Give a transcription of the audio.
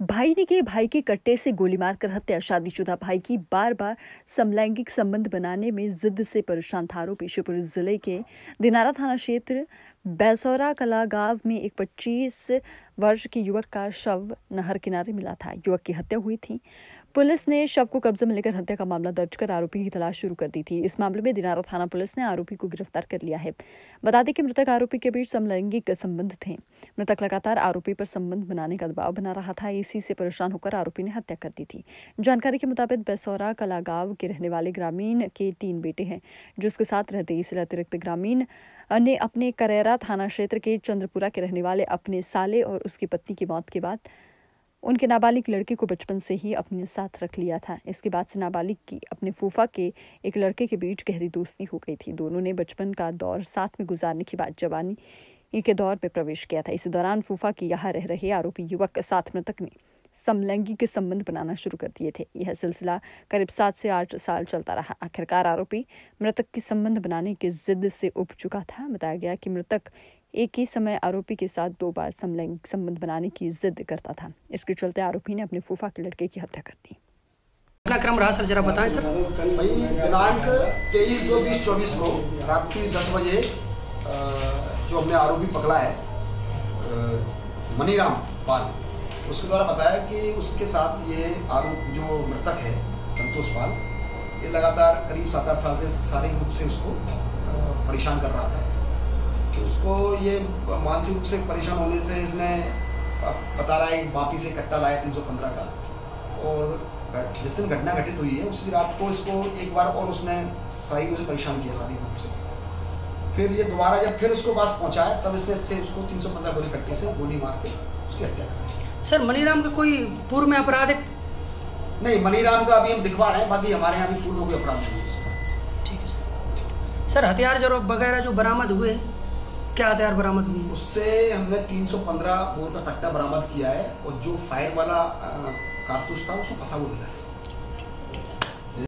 भाई ने किए भाई के कट्टे से गोली मारकर हत्या। शादीशुदा भाई की बार बार समलैंगिक संबंध बनाने में जिद से परेशान था आरोपी। शिवपुरी ज़िले के दिनारा थाना क्षेत्र बैसौरा कला गाँव में एक 25 वर्ष के युवक का शव नहर किनारे मिला था। युवक की हत्या हुई थी। पुलिस ने शव को कब्जे में लेकर हत्या का मामला दर्ज कर आरोपी की तलाश शुरू कर दी थी। इस मामले में दिनारा थाना पुलिस ने आरोपी को गिरफ़्तार कर लिया है। बता दें कि मृतक आरोपी के बीच समलैंगिक संबंध थे। मृतक लगातार आरोपी पर संबंध बनाने का दबाव बना रहा था। इसी से परेशान होकर आरोपी ने हत्या कर दी थी। जानकारी के मुताबिक बेसौरा कलागांव के रहने वाले ग्रामीण के तीन बेटे हैं जो उसके साथ रहते इसलिए अतिरिक्त ग्रामीण ने अपने करेरा थाना क्षेत्र के चंद्रपुरा के रहने वाले अपने साले और उसकी पत्नी की मौत के बाद उनके नाबालिग लड़के को बचपन से ही अपने साथ रख लिया था। इसके बाद से नाबालिग की अपने फूफा के एक लड़के के बीच गहरी दोस्ती हो गई थी। दोनों ने बचपन का दौर साथ में गुजारने के बाद जवानी के दौर में प्रवेश किया था। इसी दौरान फूफा के यहाँ रह रहे आरोपी युवक के साथ मृतक ने समलैंगिक संबंध बनाना शुरू कर दिए थे। यह सिलसिला करीब सात से आठ साल चलता रहा। आखिरकार आरोपी मृतक की संबंध बनाने की जिद से उब चुका था। बताया गया कि मृतक एक ही समय आरोपी के साथ दो बार समलैंगिक संबंध बनाने की जिद करता था। इसके चलते आरोपी ने अपने फूफा के लड़के की हत्या कर दी। कितना क्रम रहा सर जरा बताएँ सर। भाई दिनांक तेईस दो बीस चौबीस को रात की दस बजे जो हमने आरोपी पकड़ा है मनीराम पाल। उसके द्वारा बताया कि उसके साथ ये आरोप जो मृतक है, संतोष पाल, ये लगातार करीब सात आठ साल से शारीरिक रूप से उसको परेशान कर रहा था। तो उसको ये मानसिक रूप से परेशान होने से इसने बता रहा है वापी से कट्टा लाया तीन सौ पंद्रह का। और जिस दिन घटना घटित हुई है, उसी रात को इसको एक बार और उसने सही रूप से परेशान किया शारीरिक रूप से। फिर ये दोबारा जब फिर उसको पास पहुँचाया तब इसने से उसको तीन सौ पंद्रह गोली कट्टे से गोली मार के उसकी हत्या कर सर मनीराम का कोई पूर्व में अपराध है? नहीं मनीराम का अभी हम दिखवा रहे हैं बाकी हमारे यहाँ भी पूर्व कोई अपराध नहीं है। ठीक है सर। सर हथियार जो वगैरह जो बरामद हुए क्या हथियार बरामद हुए उससे हमने 315 बोर का कट्टा बरामद किया है और जो फायर वाला कारतूस था उसको फंसा हुआ मिला है।